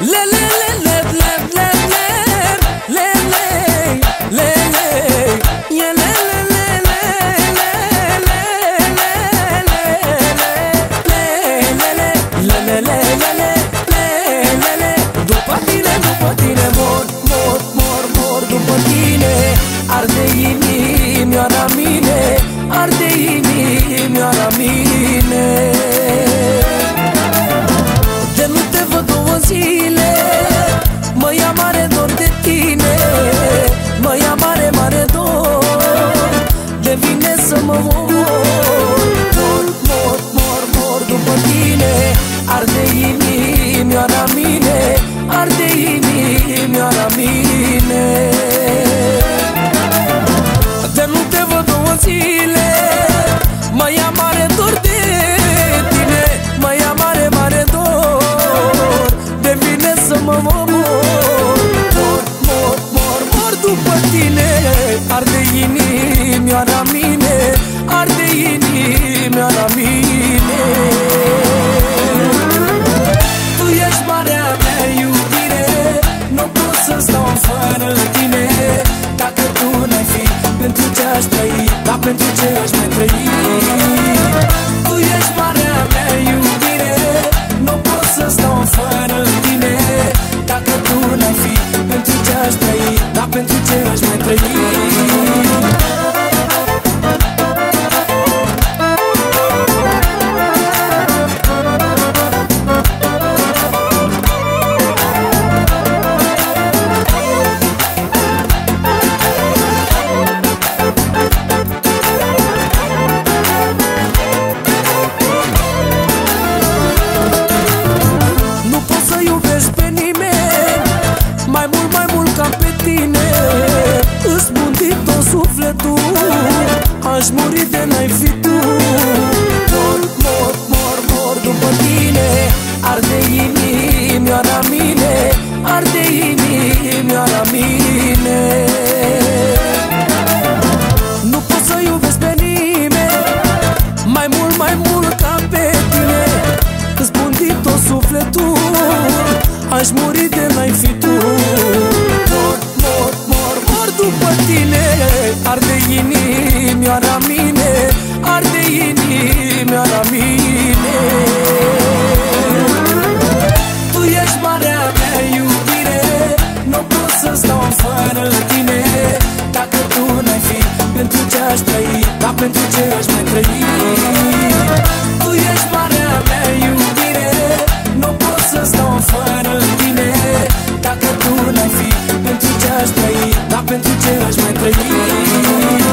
Le le le le le le Arde inimioara mine. Tu ești marea mea iubire Nu pot să stau fără tine. Dacă tu n-ai fi Pentru ce aș trăi Dar pentru ce aș mai trăi Aș muri de n-ai fi tu. Mor, mor, mor, mor după tine. Arde inimioara mine Arde inimioara mine. Nu pot să iubesc pe nimeni Mai mult, mai mult ca pe tine. Îți pun din tot sufletul Aș muri de n-ai fi tu. Mor, mor, mor, mor după tine Arde inimioara mine Arde inimioara mine. Tu ești marea mea iubire Nu pot să stau fără tine. Dacă tu n-ai fi Pentru ce aș trăi Dar pentru ce aș mai trăi. Tu ești marea mea iubire Nu pot să stau fără tine. Dacă tu n-ai fi Pentru ce aș trăi Dar pentru ce aș mai trăi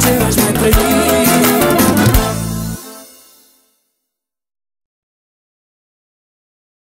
ce aș mai trăi